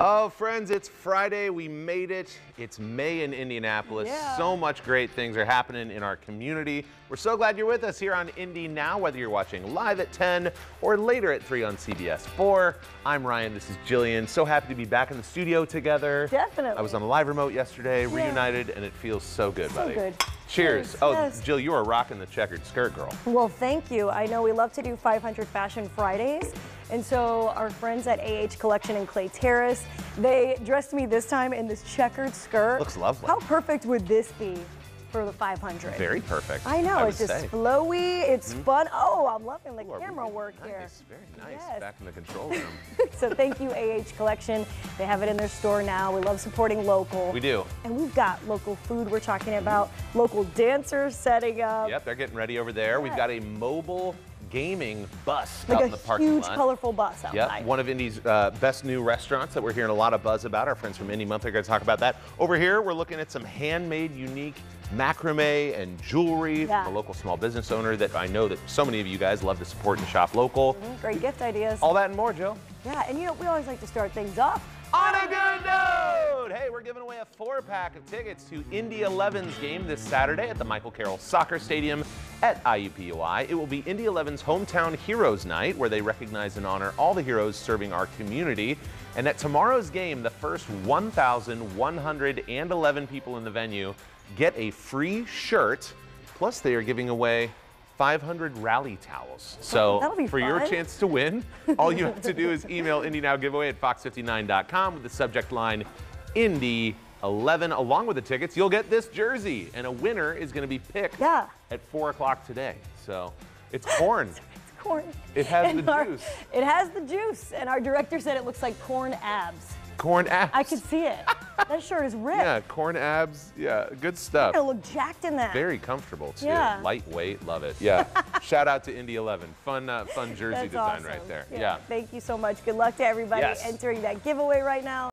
Oh, friends, it's Friday. We made it. It's May in Indianapolis. Yeah. So much great things are happening in our community. We're so glad you're with us here on Indy Now, whether you're watching live at 10 or later at 3 on CBS 4. I'm Ryan. This is Jillian. So happy to be back in the studio together. Definitely. I was on the live remote yesterday, reunited, and it feels so good, So buddy. good. Cheers. Cheers. Oh, Yes. Jill, you are rocking the checkered skirt, girl. Well, thank you. I know we love to do 500 Fashion Fridays. And so our friends at AH Collection in Clay Terrace, they dressed me this time in this checkered skirt. Looks lovely. How perfect would this be for the 500? Very perfect. I know, would it's just say. Flowy, it's fun. Oh, I'm loving the Ooh, camera work here. Nice, very nice. Yes. Back in the control room. So thank you, AH Collection. They have it in their store now. We love supporting local. we do. And we've got local food we're talking about, local dancers setting up. Yep, they're getting ready over there. We've got a mobile gaming bus out Like in the a parking huge, lot. colorful bus outside. Yep, one of Indy's uh, best new restaurants that we're hearing a lot of buzz about. Our friends from Indy Month are going to talk about that. Over here, we're looking at some handmade, unique macrame and jewelry Yeah. from a local small business owner that I know that so many of you guys love to support and shop local. Great gift ideas. All that and more, Joe. Yeah, and you know, we always like to start things off. Away a four pack of tickets to Indy 11's game this Saturday at the Michael Carroll Soccer Stadium at IUPUI. It will be Indy 11's Hometown Heroes Night, where they recognize and honor all the heroes serving our community. And at tomorrow's game, the first 1,111 people in the venue get a free shirt. Plus, they are giving away 500 rally towels. So, for your chance to win, all you have to do is email Indy Now Giveaway at fox59.com with the subject line Indy 11. Along with the tickets, you'll get this jersey, and a winner is going to be picked Yeah. at 4 o'clock today. So, it's corn. It's corn. It has And the our- juice. It has the juice, and our director said it looks like corn abs. corn abs. I could see it. that shirt is ripped. Yeah, corn abs. Yeah, good stuff. You're look jacked in that. Very comfortable too. Yeah. Lightweight, love it. Yeah. Shout out to Indy 11. Fun, uh, fun jersey That's design awesome. right there. Yeah. yeah. Thank you so much. Good luck to everybody Yes. entering that giveaway right now.